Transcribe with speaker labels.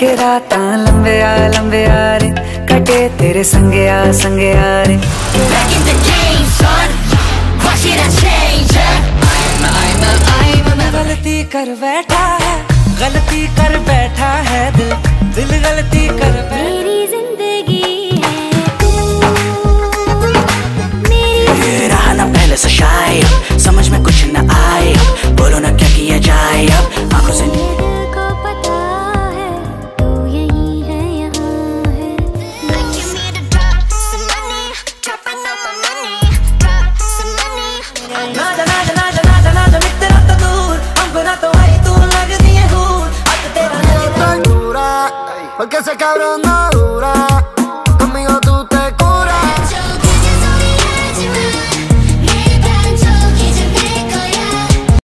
Speaker 1: के रात लंबे आ लंबे आ रे कटे तेरे संगे आ संगे आ रे गलती कर बैठा है गलती कर बैठा है दिल
Speaker 2: Porque ese cabrón no dura.